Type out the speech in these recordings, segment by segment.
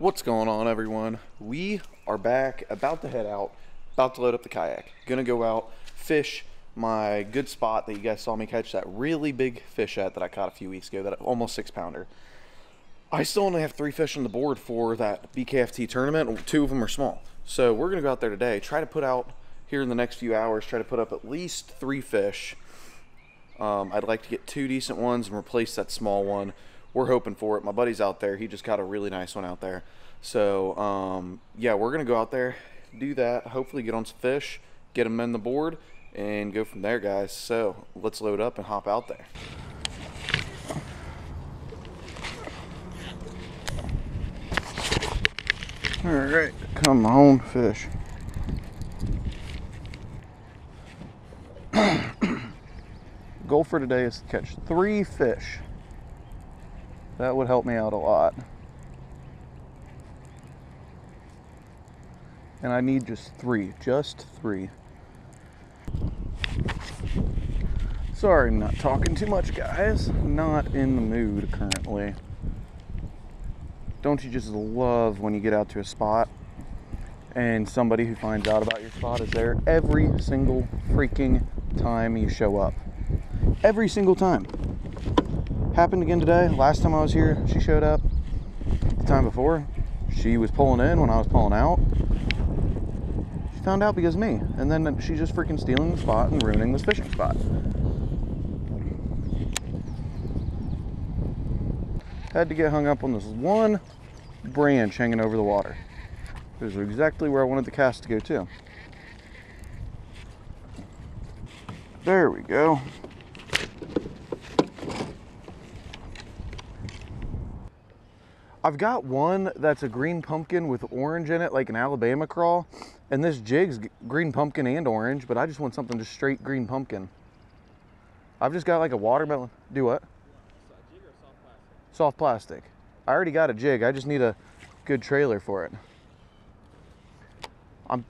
What's going on, everyone? We are back, about to head out, about to load up the kayak. Gonna go out, fish my good spot that you guys saw me catch that really big fish at that I caught a few weeks ago, that almost six pounder. I still only have three fish on the board for that BKFT tournament. Two of them are small. So we're gonna go out there today, try to put out here in the next few hours, try to put up at least three fish. Um, I'd like to get two decent ones and replace that small one we're hoping for it. My buddy's out there. He just got a really nice one out there. So, um, yeah, we're going to go out there, do that, hopefully get on some fish, get them in the board, and go from there, guys. So, let's load up and hop out there. All right, come on, fish. Goal for today is to catch three fish that would help me out a lot. And I need just three, just three. Sorry, I'm not talking too much, guys. Not in the mood currently. Don't you just love when you get out to a spot and somebody who finds out about your spot is there every single freaking time you show up? Every single time. Happened again today. Last time I was here, she showed up. The time before, she was pulling in when I was pulling out. She found out because me. And then she's just freaking stealing the spot and ruining this fishing spot. Had to get hung up on this one branch hanging over the water. This is exactly where I wanted the cast to go to. There we go. I've got one that's a green pumpkin with orange in it, like an Alabama crawl. And this jig's green pumpkin and orange, but I just want something just straight green pumpkin. I've just got like a watermelon. Do what? Soft plastic. I already got a jig. I just need a good trailer for it. I'm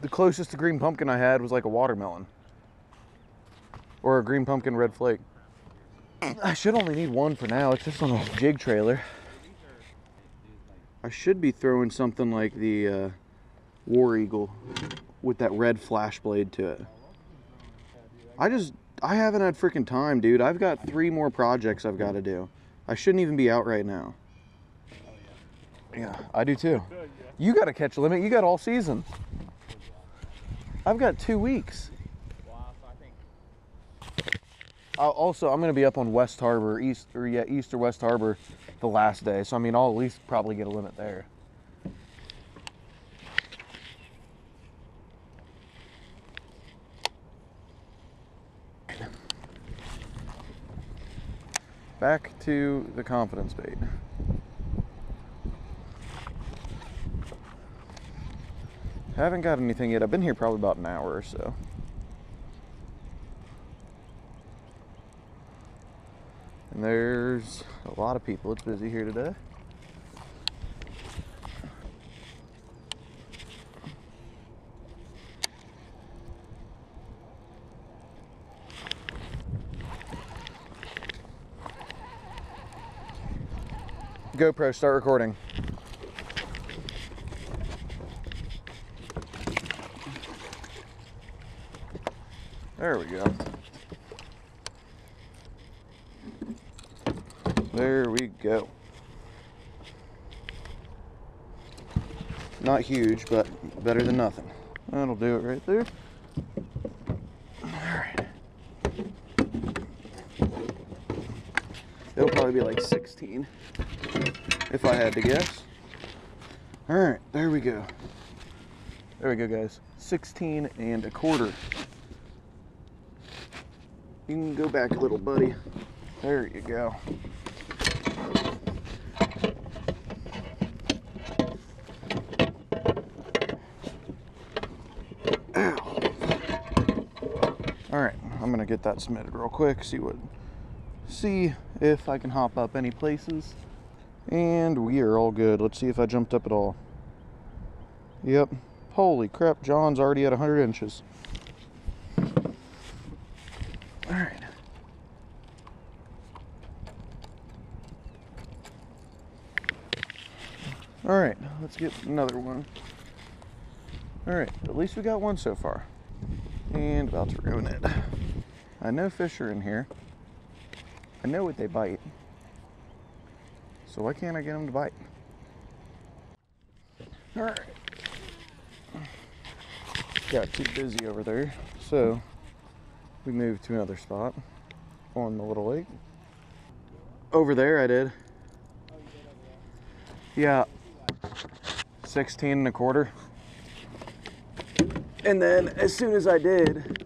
the closest to green pumpkin I had was like a watermelon. Or a green pumpkin red flake. I should only need one for now. It's just on a jig trailer. I should be throwing something like the uh, War Eagle with that red flash blade to it. I just, I haven't had freaking time, dude. I've got three more projects I've got to do. I shouldn't even be out right now. Yeah, I do too. You got to catch a limit. You got all season. I've got two weeks. Also, I'm going to be up on West Harbor, east or yeah, east or West Harbor, the last day. So I mean, I'll at least probably get a limit there. Back to the confidence bait. Haven't got anything yet. I've been here probably about an hour or so. And there's a lot of people. It's busy here today. GoPro, start recording. There we go. There we go. Not huge, but better than nothing. That'll do it right there. Alright. It'll probably be like 16, if I had to guess. Alright, there we go. There we go, guys. 16 and a quarter. You can go back a little, buddy. There you go. Gonna get that submitted real quick, see what, see if I can hop up any places. And we are all good. Let's see if I jumped up at all. Yep. Holy crap, John's already at 100 inches. Alright. All right, let's get another one. All right, at least we got one so far. And about to ruin it. I know fish are in here. I know what they bite. So why can't I get them to bite? All right. Got too busy over there. So we moved to another spot on the little lake. Over there I did. Yeah. 16 and a quarter. And then as soon as I did,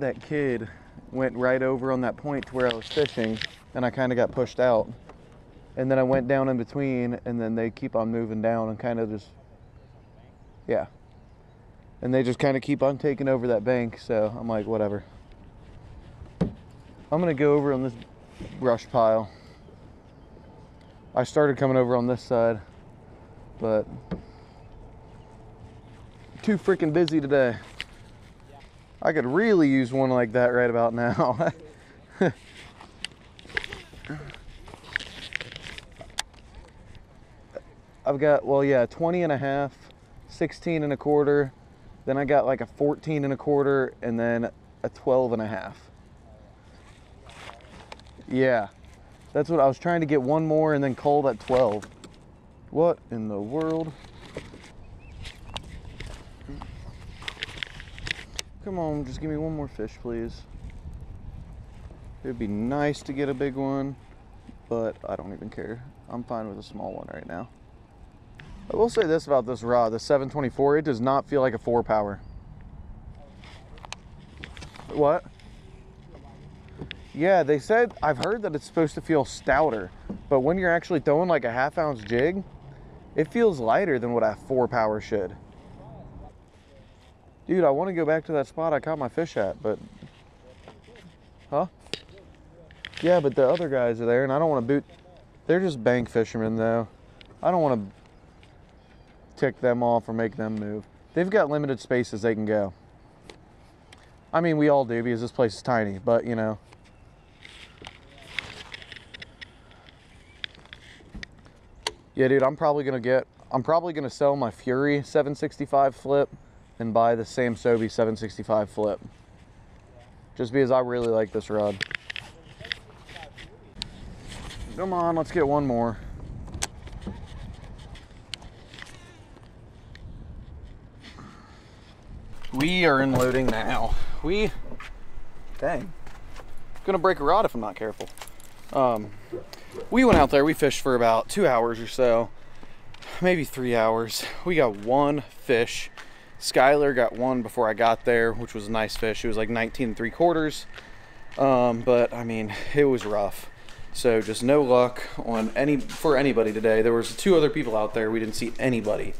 that kid went right over on that point to where I was fishing and I kind of got pushed out. And then I went down in between and then they keep on moving down and kind of just, yeah. And they just kind of keep on taking over that bank. So I'm like, whatever. I'm gonna go over on this brush pile. I started coming over on this side, but too freaking busy today. I could really use one like that right about now. I've got, well, yeah, 20 and a half, 16 and a quarter, then I got like a 14 and a quarter, and then a 12 and a half. Yeah, that's what I was trying to get one more and then cold at 12. What in the world? Come on, just give me one more fish, please. It'd be nice to get a big one, but I don't even care. I'm fine with a small one right now. I will say this about this rod, the 724, it does not feel like a four power. What? Yeah, they said, I've heard that it's supposed to feel stouter, but when you're actually throwing like a half ounce jig, it feels lighter than what a four power should. Dude, I want to go back to that spot I caught my fish at, but... Huh? Yeah, but the other guys are there, and I don't want to boot... They're just bank fishermen, though. I don't want to tick them off or make them move. They've got limited spaces they can go. I mean, we all do because this place is tiny, but, you know... Yeah, dude, I'm probably going to get... I'm probably going to sell my Fury 765 flip and buy the Sam Sobe 765 flip. Just because I really like this rod. Come on, let's get one more. We are in loading now. We, dang, gonna break a rod if I'm not careful. Um, we went out there, we fished for about two hours or so, maybe three hours. We got one fish Skylar got one before I got there, which was a nice fish. It was like 19 and three quarters. Um, but I mean, it was rough. So just no luck on any for anybody today. There was two other people out there. We didn't see anybody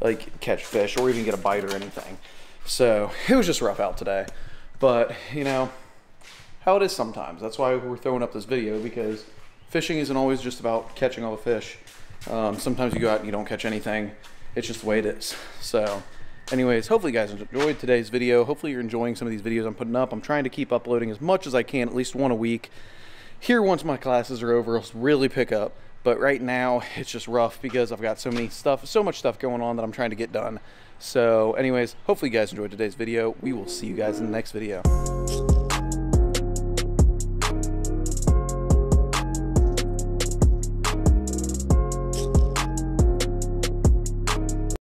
like catch fish or even get a bite or anything. So it was just rough out today. But you know how it is sometimes. That's why we're throwing up this video because fishing isn't always just about catching all the fish. Um, sometimes you go out and you don't catch anything. It's just the way it is. So anyways hopefully you guys enjoyed today's video. Hopefully you're enjoying some of these videos i'm putting up. I'm trying to keep uploading as much as i can at least one a week. Here once my classes are over i'll really pick up. But right now it's just rough because i've got so many stuff so much stuff going on that i'm trying to get done. So anyways hopefully you guys enjoyed today's video. We will see you guys in the next video